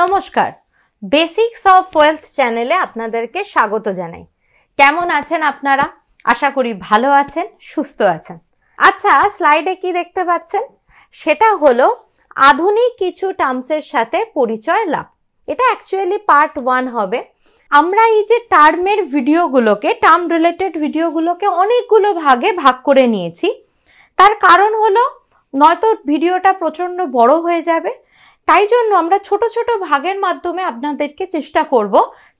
নমস্কার। Basics of wealth চ্যানেলে আপনাদেরকে স্বাগত জানাই। কেমন আছেন আপনারা? আশা করি ভালো আছেন, সুস্থ আছেন। আচ্ছা স্লাইডে কি দেখতে পাচ্ছেন? সেটা হলো আধুনিক কিছু টার্মসের সাথে পরিচয় লাভ। এটা অ্যাকচুয়ালি পার্ট ওয়ান হবে। আমরা এই যে টার্মের ভিডিওগুলোকে টার্ম রিলেটেড ভিডিওগুলোকে অনেকগুলো ভাগে ভাগ করে নিয়েছি। তার কারণ হলো, নয়তো ভিডিওটা প্রচণ্ড বড় হয়ে যাবে তাই জন্য আমরা ছোট ছোট ভাগের মাধ্যমে আপনাদেরকে চেষ্টা করব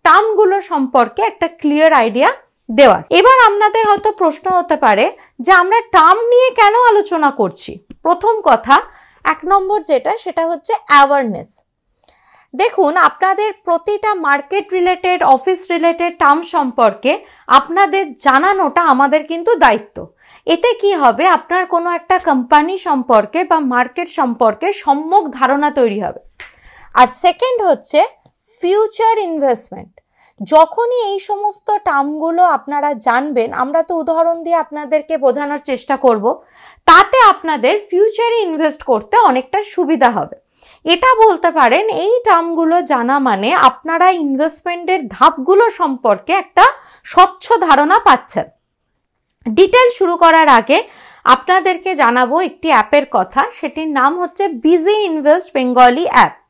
টার্মগুলো সম্পর্কে একটা ক্লিয়ার আইডিয়া দেওয়ার। এবার আপনাদের হয়তো প্রশ্ন হতে পারে যে আমরা টার্ম নিয়ে কেন আলোচনা করছি? প্রথম কথা, এক নম্বর যেটা, সেটা হচ্ছে অ্যাওয়ারনেস দেখুন, আপনাদের প্রতিটা market related office related term সম্পর্কে আপনাদের জানানোটা আমাদের কিন্তু দায়িত্ব। এতে কি হবে? আপনার কোনো একটা কোম্পানি সম্পর্কে বা মার্কেট সম্পর্কে সম্যক ধারণা তৈরি হবে। আর সেকেন্ড হচ্ছে ফিউচার ইনভেস্টমেন্ট যখনই এই সমস্ত টার্মগুলো আপনারা জানবেন, আমরা তো উদাহরণ দিয়ে আপনাদেরকে বোঝানোর চেষ্টা করব, তাতে আপনাদের ফিউচারে ইনভেস্ট করতে অনেকটা সুবিধা হবে। এটা বলতে পারেন, এই টার্মগুলো জানা মানে আপনারা ইনভেস্টমেন্টের ধাপগুলো সম্পর্কে একটা স্বচ্ছ ধারণা পাচ্ছেন। ডিটেল শুরু করার আগে আপনাদেরকে জানাব একটি অ্যাপের কথা, সেটির নাম হচ্ছে বিজি ইনভেস্ট বেঙ্গলি অ্যাপ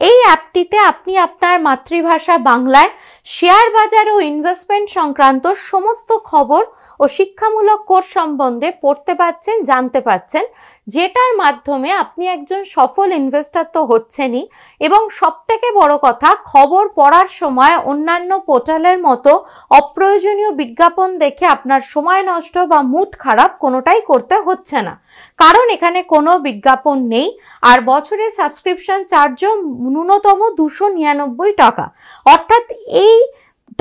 এই অ্যাপটিতে আপনি আপনার মাতৃভাষা বাংলায় শেয়ার বাজার ও ইনভেস্টমেন্ট সংক্রান্ত সমস্ত খবর ও শিক্ষামূলক কোর্স সম্বন্ধে পড়তে পাচ্ছেন জানতে পাচ্ছেন যেটার মাধ্যমে আপনি একজন সফল ইনভেস্টার তো হচ্ছেনই। এবং সবথেকে বড় কথা, খবর পড়ার সময় অন্যান্য পোর্টালের মতো অপ্রয়োজনীয় বিজ্ঞাপন দেখে আপনার সময় নষ্ট বা মুড খারাপ কোনোটাই করতে হচ্ছে না। কারণ এখানে কোনো বিজ্ঞাপন নেই, আর বছরের সাবস্ক্রিপশন চার্জও ন্যূনতম দুশো নিরানব্বই টাকা। অর্থাৎ এই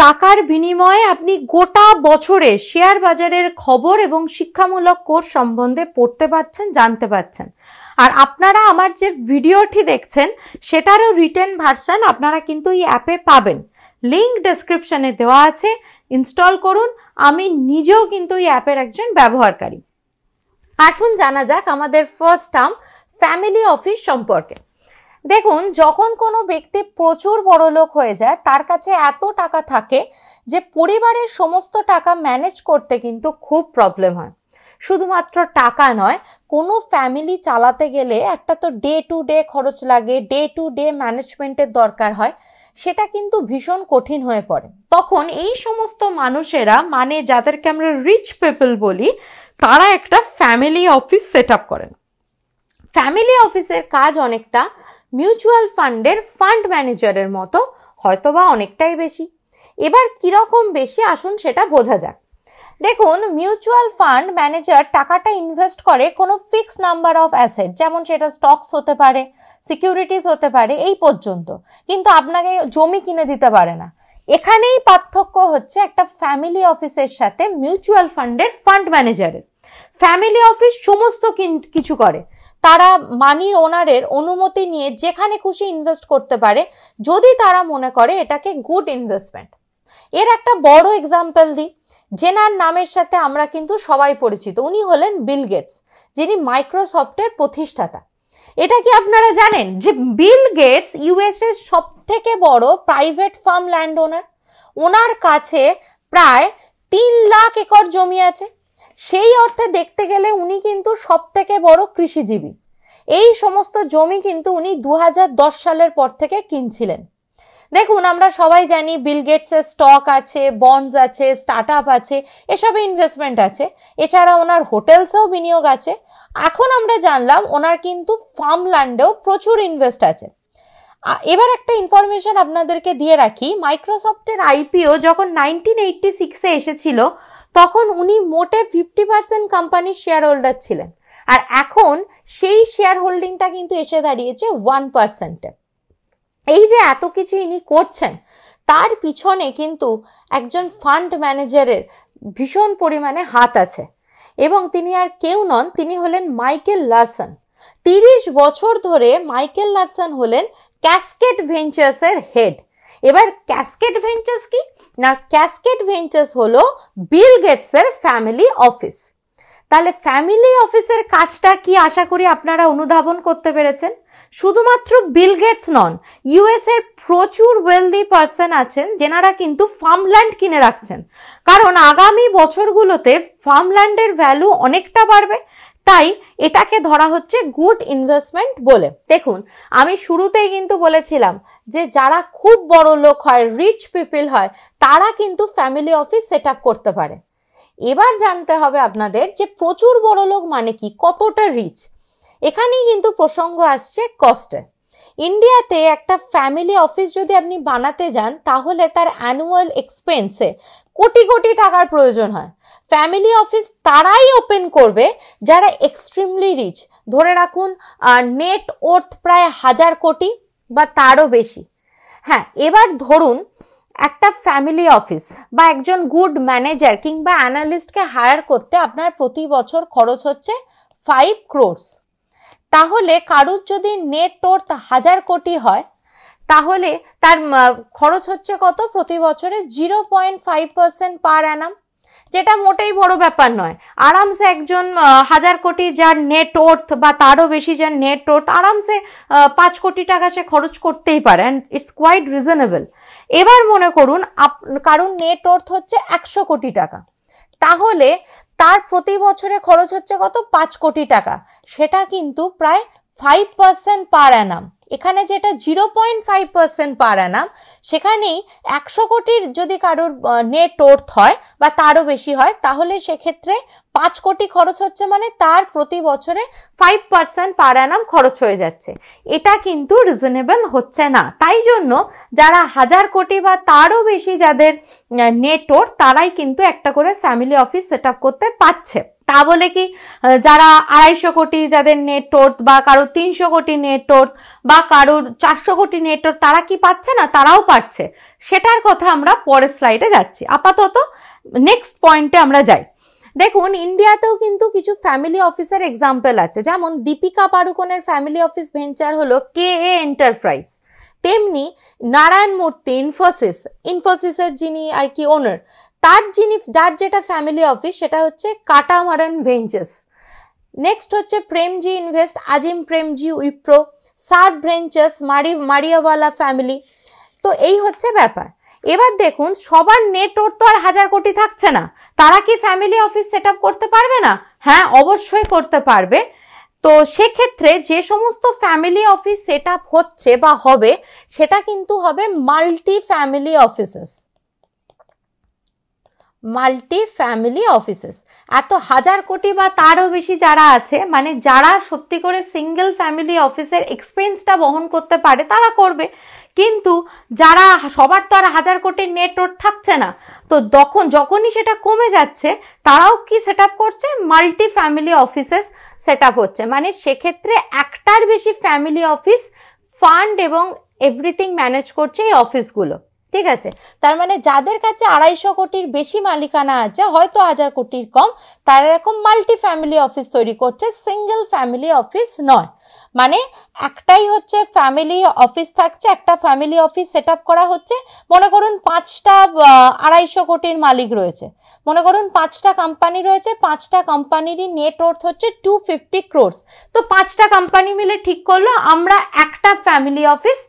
টাকার বিনিময়ে আপনি গোটা বছরে শেয়ার বাজারের খবর এবং শিক্ষামূলক কোর্স সম্বন্ধে পড়তে পাচ্ছেন জানতে পাচ্ছেন আর আপনারা আমার যে ভিডিওটি দেখছেন, সেটারও রিটেন ভার্সান আপনারা কিন্তু এই অ্যাপে পাবেন। লিঙ্ক ডেসক্রিপশনে দেওয়া আছে। ইনস্টল করুন। আমি নিজেও কিন্তু এই অ্যাপের একজন ব্যবহারকারী। আসুন জানা যাক আমাদের ফার্স্ট টার্ম ফ্যামিলি অফিস সম্পর্কে। দেখুন, যখন কোনো ব্যক্তি প্রচুর বড় লোক হয়ে যায়, তার কাছে এত টাকা থাকে যে পরিবারের সমস্ত টাকা ম্যানেজ করতে কিন্তু খুব প্রবলেম হয়। শুধুমাত্র টাকা নয়, কোনো ফ্যামিলি চালাতে গেলে একটা তো ডে টু ডে খরচ লাগে ডে টু ডে ম্যানেজমেন্টের দরকার হয়, সেটা কিন্তু ভীষণ কঠিন হয়ে পড়ে। তখন এই সমস্ত মানুষেরা মানে যাদেরকে আমরা রিচ পিপল বলি তারা একটা ফ্যামিলি অফিস সেট আপ করেন ফ্যামিলি অফিসের কাজ অনেকটা মিউচুয়াল ফান্ডের ফান্ড ম্যানেজারের মতো, হয়তোবা অনেকটাই বেশি। এবার কীরকম বেশি আসুন সেটা বোঝা যাক। দেখুন মিউচুয়াল ফান্ড ম্যানেজার টাকাটা ইনভেস্ট করে কোনো ফিক্স নাম্বার অফ অ্যাসেট যেমন সেটা স্টকস হতে পারে সিকিউরিটিস হতে পারে, এই পর্যন্ত। কিন্তু আপনাকে জমি কিনে দিতে পারে না। এখানেই পার্থক্য হচ্ছে একটা ফ্যামিলি অফিসের সাথে মিউচুয়াল ফান্ডের ফান্ড ম্যানেজারের ফ্যামিলি অফিস সমস্ত কিছু করে। তারা মানির ওনারের অনুমতি নিয়ে যেখানে খুশি ইনভেস্ট করতে পারে, যদি তারা মনে করে এটাকে গুড ইনভেস্টমেন্ট এর একটা বড় এক্সাম্পল দিই। জেনার নামের সাথে আমরা কিন্তু সবাই পরিচিত। উনি হলেন বিল গেটস যিনি মাইক্রোসফটের প্রতিষ্ঠাতা। এটা কি আপনারা জানেন যে বিল গেটস ইউএস এর সব থেকে বড় private farm land owner owner কাছে প্রায় তিন লাখ একর জমি আছে। সেই অর্থে দেখতে গেলে উনি কিন্তু সব থেকে বড় কৃষিজীবী। এই সমস্ত জমি কিন্তু উনি দু হাজার দশ সালের পর থেকে কিনছিলেন। দেখুন, আমরা সবাই জানি বিল গেটসের স্টক আছে বন্ডস আছে স্টার্ট আপ আছে, এসবে ইনভেস্টমেন্ট আছে। এছাড়া ওনার হোটেলসেও বিনিয়োগ আছে। এখন আমরা জানলাম ওনার কিন্তু ফার্মল্যান্ডেও প্রচুর ইনভেস্ট আছে। এবার একটা ইনফরমেশন আপনাদেরকে দিয়ে রাখি। মাইক্রোসফটের আইপিও যখন নাইনটিন এইটটি সিক্সে এসেছিল, তখন উনি মোটে ফিফটি পার্সেন্ট কোম্পানির শেয়ার হোল্ডার ছিলেন। আর এখন সেই শেয়ার হোল্ডিংটা কিন্তু এসে দাঁড়িয়েছে ওয়ান পার্সেন্টে এই যে এত কিছু ইনি করছেন, তার পিছনে কিন্তু একজন ফান্ড ম্যানেজারের ভীষণ পরিমাণে হাত আছে। এবং তিনি আর কেউ নন, তিনি হলেন মাইকেল লারসন। তিরিশ বছর ধরে মাইকেল লারসন হলেন ক্যাসকেট ভেঞ্চার্সের হেড। এবার ক্যাসকেট ভেঞ্চার্স কি? না ক্যাসকেট ভেঞ্চার্স হলো বিল গেটসের ফ্যামিলি অফিস তাহলে ফ্যামিলি অফিসের কাজটা কি আশা করি আপনারা অনুধাবন করতে পেরেছেন? শুধুমাত্র বিল গেটস নন ইউএস এর প্রচুর ওয়েলদি পার্সন আছেন যেনারা কিন্তু ফার্মল্যান্ড কিনে রাখছেন। কারণ আগামী বছরগুলোতে ফার্মল্যান্ডের ভ্যালু অনেকটা বাড়বে, তাই এটাকে ধরা হচ্ছে গুড ইনভেস্টমেন্ট বলে। দেখুন, আমি শুরুতেই কিন্তু বলেছিলাম যে যারা খুব বড় লোক হয় রিচ পিপল হয়, তারা কিন্তু ফ্যামিলি অফিস সেট করতে পারে। এবার জানতে হবে আপনাদের যে প্রচুর বড় লোক মানে কি, কতটা রিচ এখানেই কিন্তু প্রসঙ্গ আসছে কস্টে। ইন্ডিয়াতে একটা ফ্যামিলি অফিস যদি আপনি বানাতে যান, তাহলে তার অ্যানুয়াল এক্সপেন্সে কোটি কোটি টাকার প্রয়োজন হয়। ফ্যামিলি অফিস তারাই ওপেন করবে যারা এক্সট্রিমলি রিচ ধরে রাখুন নেট ওর্থ প্রায় হাজার কোটি বা তারও বেশি। হ্যাঁ এবার ধরুন একটা ফ্যামিলি অফিস বা একজন গুড ম্যানেজার কিংবা অ্যানালিস্টকে হায়ার করতে আপনার প্রতি বছর খরচ হচ্ছে ফাইভ ক্রোর্স তাহলে কারুর যদি নেট ওর্থ হাজার কোটি হয়, তাহলে তার খরচ হচ্ছে কত? প্রতি বছরে zero point five percent per annum যেটা মোটেই বড় ব্যাপার নয়। আরামসে একজন হাজার কোটি যার নেট ওর্থ বা তারও বেশি যার নেট ওর্থ আরামসে পাঁচ কোটি টাকা সে খরচ করতেই পারে অ্যান্ড ইটস কোয়াইট রিজনেবল এবার মনে করুন কারণ নেট ওর্থ হচ্ছে একশো কোটি টাকা। তাহলে তার প্রতি বছরে খরচ হচ্ছে কত? পাঁচ কোটি টাকা। সেটা কিন্তু প্রায় ফাইভ পার্সেন্ট পার অ্যানাম এখানে যেটা zero point five percent per annum সেখানেই একশো কোটির যদি কারোর নেট ওর্থ হয় বা তারও বেশি হয়, তাহলে সেক্ষেত্রে পাঁচ কোটি খরচ হচ্ছে মানে তার প্রতি বছরে ফাইভ পার্সেন্ট পার অ্যানাম খরচ হয়ে যাচ্ছে। এটা কিন্তু রিজনেবল হচ্ছে না। তাই জন্য যারা হাজার কোটি বা তারও বেশি যাদের নেট ওর্থ তারাই কিন্তু একটা করে ফ্যামিলি অফিস সেট করতে পারছে। তা বলে কি যারা আড়াইশো কোটি যাদের নেট ওর্থ বা কারোর তিনশো কোটি নেট ওর্থ বা কারোর চারশো কোটি নেট ওর্থ তারা কি পাচ্ছে না? তারাও পাচ্ছে সেটার কথা আমরা পরের স্লাইডে যাচ্ছি। আপাতত নেক্সট পয়েন্টে আমরা যাই। দেখুন ইন্ডিয়াতেও কিন্তু কিছু ফ্যামিলি অফিসের এক্সাম্পল আছে। যেমন, দীপিকা পাড়ুকোনের ফ্যামিলি অফিস ভেঞ্চার হলো কে এ এন্টারপ্রাইজ তেমনি নারায়ণ মূর্তি ইনফোসিস ইনফোসিসের যিনি আর কি ওনার তার যিনি, যার যেটা ফ্যামিলি অফিস সেটা হচ্ছে কাটামারান ভেঞ্চার্স নেক্সট হচ্ছে Premji invest Azim Premji Wipro shirt ventures মারি মারিয়াওয়ালা ফ্যামিলি তো এই হচ্ছে ব্যাপার। এবার দেখুন, সবার নেটওয়ার্ক তো আর হাজার কোটি থাকছে না। তারা কি ফ্যামিলি অফিস সেট করতে পারবে না? হ্যাঁ অবশ্যই করতে পারবে। তো সেক্ষেত্রে যে সমস্ত ফ্যামিলি অফিস সেট আপ হচ্ছে বা হবে, সেটা কিন্তু হবে multi family offices multi family offices এত হাজার কোটি বা তারও বেশি যারা আছে মানে যারা সত্যি করে সিঙ্গেল ফ্যামিলি অফিসের এক্সপেন্সটা বহন করতে পারে, তারা করবে। কিন্তু যারা সবার তো আর হাজার কোটির নেটওয়ার্ক থাকছে না, তো তখন যখনই সেটা কমে যাচ্ছে, তারাও কি সেট করছে? মাল্টি ফ্যামিলি অফিসেস সেট হচ্ছে। মানে সেক্ষেত্রে একটার বেশি ফ্যামিলি অফিস ফান্ড এবং এভরিথিং ম্যানেজ করছে এই অফিসগুলো ঠিক আছে? তার মানে যাদের কাছে আড়াইশো কোটির বেশি মালিকানা আছে, হয়তো হাজার কোটির কম, তারা এরকম মাল্টি ফ্যামিলি অফিস তৈরি করছে সিঙ্গেল ফ্যামিলি অফিস নয়। মানে একটাই হচ্ছে ফ্যামিলি অফিস থাকছে, একটা ফ্যামিলি অফিস সেট করা হচ্ছে। মনে করুন পাঁচটা আড়াইশো কোটির মালিক রয়েছে। মনে করুন পাঁচটা কোম্পানি রয়েছে, পাঁচটা কোম্পানিরই নেট ওর্থ হচ্ছে টু ফিফটি ক্রোর্স তো পাঁচটা কোম্পানি মিলে ঠিক করল, আমরা একটা ফ্যামিলি অফিস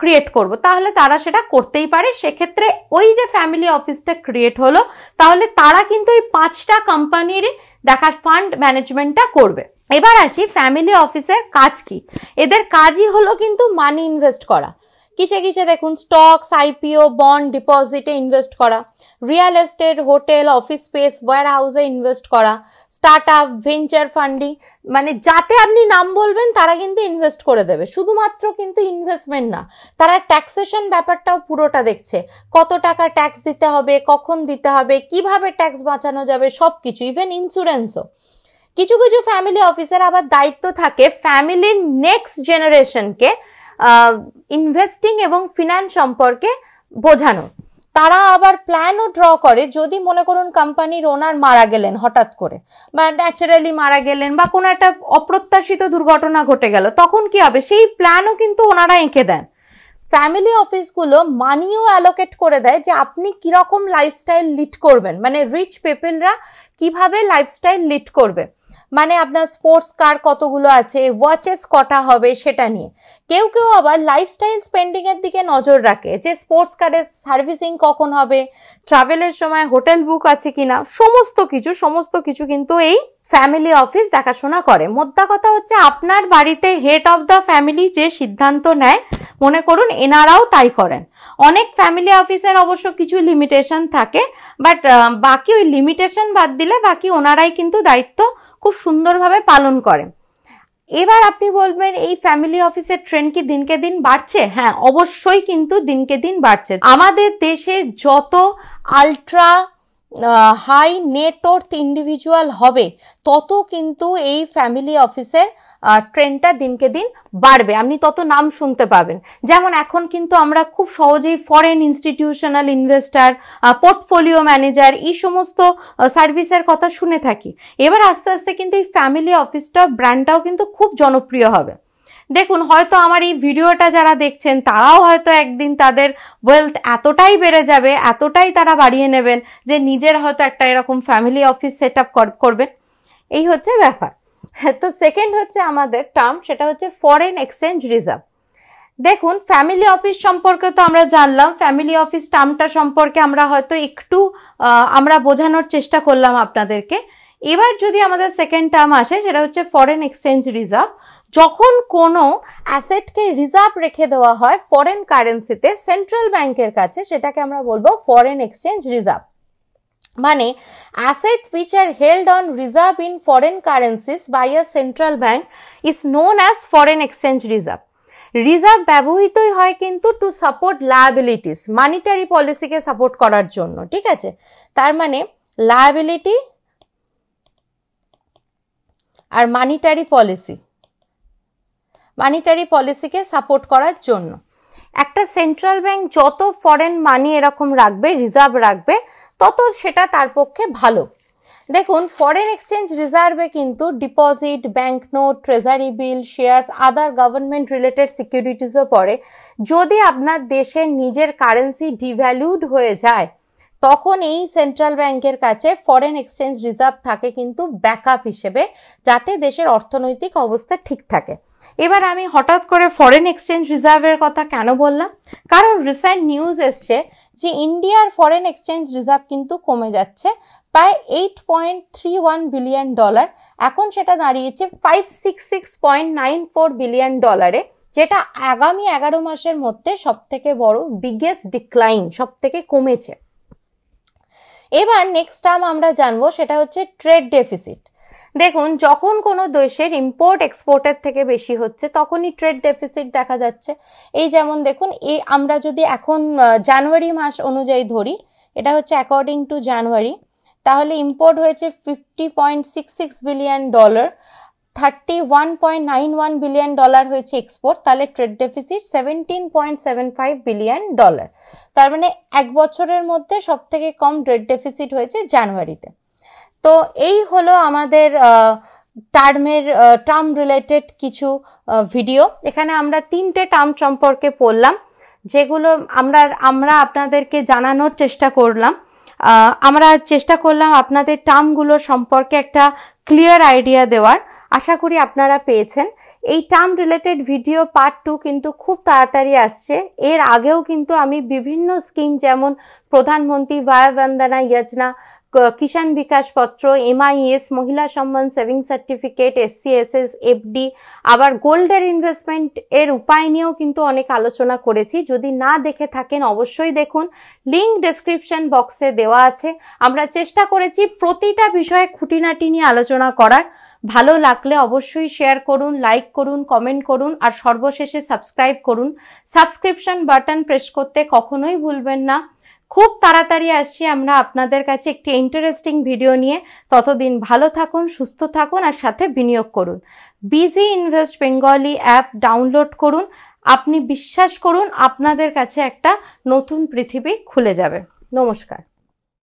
ক্রিয়েট করব। তাহলে তারা সেটা করতেই পারে। সেক্ষেত্রে ওই যে ফ্যামিলি অফিসটা ক্রিয়েট হলো, তাহলে তারা কিন্তু ওই পাঁচটা কোম্পানির দেখার ফান্ড ম্যানেজমেন্টটা করবে। এবার আসি ফ্যামিলি অফিসের কাজ কি? এদের কাজই হলো কিন্তু মানি ইনভেস্ট করা। কিসে কিসে দেখুন স্টকস আইপিও বন্ড ডিপোজিটে ইনভেস্ট করা। Real estate hotel office space war হাউসে ইনভেস্ট করা। স্টার্ট আপ ভেঞ্চার ফান্ডিং মানে যাতে আপনি নাম বলবেন, তারা কিন্তু ইনভেস্ট করে দেবে। শুধুমাত্র কিন্তু ইনভেস্টমেন্ট না, তারা ট্যাক্সেশন ব্যাপারটাও পুরোটা দেখছে। কত টাকা ট্যাক্স দিতে হবে, কখন দিতে হবে, কীভাবে ট্যাক্স বাঁচানো যাবে সব কিছু ইভেন ইন্স্যুরেন্সও কিছু কিছু ফ্যামিলি অফিসার আবার দায়িত্ব থাকে ফ্যামিলির নেক্সট জেনারেশনকে ইনভেস্টিং এবং ফিনান্স সম্পর্কে বোঝানো তারা আবার প্ল্যানও ড্র করে যদি মনে করুন কোম্পানির ওনার মারা গেলেন হঠাৎ করে বা ন্যাচারালি মারা গেলেন বা কোনো একটা অপ্রত্যাশিত দুর্ঘটনা ঘটে গেল, তখন কি হবে? সেই প্ল্যানও কিন্তু ওনারা এঁকে দেন। ফ্যামিলি অফিসগুলো মানিও অ্যালোকেট করে দেয় যে আপনি কীরকম লাইফস্টাইল লিড করবেন। মানে রিচ পিপলরা কীভাবে লাইফস্টাইল লিড করবে। মানে আপনার স্পোর্টস কার কতগুলো আছে ওয়াচেস কটা হবে সেটা নিয়ে। কেউ কেউ আবার লাইফস্টাইল স্পেন্ডিং এর দিকে নজর রাখে যে স্পোর্টস কারের সার্ভিসিং কখন হবে ট্রাভেলের সময় হোটেল বুক আছে কিনা, সমস্ত কিছু সমস্ত কিছু কিন্তু এই ফ্যামিলি অফিস দেখাশোনা করে। মোদ্দা কথা হচ্ছে আপনার বাড়িতে হেড অফ দ্য ফ্যামিলি যে সিদ্ধান্ত নেয়, মনে করুন এনারাও তাই করেন। অনেক ফ্যামিলি অফিসের অবশ্য কিছু লিমিটেশন থাকে বাট বাকি ওই লিমিটেশন বাদ দিলে বাকি ওনারাই কিন্তু দায়িত্ব খুব সুন্দরভাবে পালন করে। এবার আপনি বলবেন, এই ফ্যামিলি অফিসের ট্রেন্ড কি দিনকে দিন বাড়ছে? হ্যাঁ অবশ্যই কিন্তু দিনকে দিন বাড়ছে। আমাদের দেশে যত আলট্রা হাই নেটওয়ার্থ ইন্ডিভিজুয়াল হবে, তত কিন্তু এই ফ্যামিলি অফিসের ট্রেন্ডটা দিনকে দিন বাড়বে। আপনি তত নাম শুনতে পাবেন। যেমন এখন কিন্তু আমরা খুব সহজেই foreign institutional investor portfolio manager এই সমস্ত সার্ভিসের কথা শুনে থাকি। এবার আস্তে আস্তে কিন্তু এই ফ্যামিলি অফিসটা ব্র্যান্ডটাও কিন্তু খুব জনপ্রিয় হবে। দেখুন, হয়তো আমার এই ভিডিওটা যারা দেখছেন, তারাও হয়তো একদিন তাদের ওয়েলথ এতটাই বেড়ে যাবে, এতটাই তারা বাড়িয়ে নেবেন যে নিজের হয়তো একটা এরকম ফ্যামিলি অফিস সেট আপ করবে এই হচ্ছে ব্যাপার। তো সেকেন্ড হচ্ছে আমাদের টার্ম সেটা হচ্ছে ফরেন এক্সচেঞ্জ রিজার্ভ দেখুন ফ্যামিলি অফিস সম্পর্কে তো আমরা জানলাম ফ্যামিলি অফিস টার্মটা সম্পর্কে আমরা হয়তো একটু আমরা বোঝানোর চেষ্টা করলাম আপনাদেরকে। এবার যদি আমাদের সেকেন্ড টার্ম আসে, সেটা হচ্ছে ফরেন এক্সচেঞ্জ রিজার্ভ যখন কোনো অ্যাসেটকে রিজার্ভ রেখে দেওয়া হয় ফরেন কারেন্সিতে সেন্ট্রাল ব্যাংকের কাছে, সেটাকে আমরা বলব ফরেন এক্সচেঞ্জ রিজার্ভ মানে asset which are held on reserve in foreign currencies by a central bank is known as foreign exchange reserve reserve ব্যবহৃতই হয় কিন্তু টু সাপোর্ট লায়াবিলিটিস মানিটারি পলিসিকে সাপোর্ট করার জন্য, ঠিক আছে? তার মানে লায়াবিলিটি আর মানিটারি পলিসি মানিটারি পলিসিকে সাপোর্ট করার জন্য। একটা সেন্ট্রাল ব্যাংক যত ফরেন মানি এরকম রাখবে রিজার্ভ রাখবে, তত সেটা তার পক্ষে ভালো। দেখুন ফরেন এক্সচেঞ্জ রিজার্ভে কিন্তু deposit bank note treasury bill shares other government related সিকিউরিটিসও পড়ে। যদি আপনার দেশের নিজের কারেন্সি ডিভ্যালুড হয়ে যায় তখন এই সেন্ট্রাল ব্যাংকের কাছে ফরেন এক্সচেঞ্জ রিজার্ভ থাকে কিন্তু ব্যাকআপ হিসেবে, যাতে দেশের অর্থনৈতিক অবস্থা ঠিক থাকে। এবার আমি হঠাৎ করে ফরেন এক্সচেঞ্জ রিজার্ভের কথা কেন বললাম? কারণ রিসেন্ট নিউজ এসছে যে ইন্ডিয়ার ফরেন এক্সচেঞ্জ রিজার্ভ কিন্তু কমে যাচ্ছে, প্রায় eight point three one billion dollar এখন সেটা দাঁড়িয়েছে five six six point nine four billion ডলারে যেটা আগামী এগারো মাসের মধ্যে সব থেকে বড় বিগেস্ট ডিক্লাইন সব থেকে কমেছে। এবার নেক্সট টার্ম আমরা জানব, সেটা হচ্ছে ট্রেড ডেফিসিট দেখুন, যখন কোনো দেশের ইম্পোর্ট এক্সপোর্টের থেকে বেশি হচ্ছে, তখনই ট্রেড ডেফিসিট দেখা যাচ্ছে। এই যেমন দেখুন এই আমরা যদি এখন জানুয়ারি মাস অনুযায়ী ধরি, এটা হচ্ছে অ্যাকর্ডিং টু জানুয়ারি তাহলে ইম্পোর্ট হয়েছে fifty point six six billion dollar thirty one point nine one billion dollar হয়েছে এক্সপোর্ট তাহলে trade deficit seventeen point seven five billion dollar তার মানে এক বছরের মধ্যে সব থেকে কম ট্রেড ডেফিসিট হয়েছে জানুয়ারিতে। তো এই হলো আমাদের টার্মের টার্ম রিলেটেড কিছু ভিডিও এখানে আমরা তিনটে টার্ম সম্পর্কে পড়লাম, যেগুলো আমরা আমরা আপনাদেরকে জানানোর চেষ্টা করলাম। আমরা চেষ্টা করলাম আপনাদের টার্মগুলো সম্পর্কে একটা ক্লিয়ার আইডিয়া দেওয়ার। আশা করি আপনারা পেয়েছেন। এই term related video part two কিন্তু খুব তাড়াতাড়ি আসছে। এর আগেও কিন্তু আমি বিভিন্ন স্কিম যেমন প্রধানমন্ত্রী ভায়া বন্দনা যোজনা কিষাণ বিকাশ পত্র MIS Mahila Samman saving certificate SC S S FD আবার গোল্ডের ইনভেস্টমেন্ট এর উপায় নিয়েও কিন্তু অনেক আলোচনা করেছি। যদি না দেখে থাকেন অবশ্যই দেখুন। লিঙ্ক ডেসক্রিপশন বক্সে দেওয়া আছে। আমরা চেষ্টা করেছি প্রতিটা বিষয়ে খুঁটিনাটি নিয়ে আলোচনা করার। ভালো লাগলে অবশ্যই শেয়ার করুন লাইক করুন কমেন্ট করুন আর সর্বশেষে সাবস্ক্রাইব করুন। সাবস্ক্রিপশন বাটন প্রেস করতে কখনোই ভুলবেন না। খুব তাড়াতাড়ি আসছি আমরা আপনাদের কাছে একটি ইন্টারেস্টিং ভিডিও নিয়ে। ততদিন ভালো থাকুন, সুস্থ থাকুন আর সাথে বিনিয়োগ করুন। BG invest Bengali app download করুন। আপনি বিশ্বাস করুন, আপনাদের কাছে একটা নতুন পৃথিবী খুলে যাবে। নমস্কার।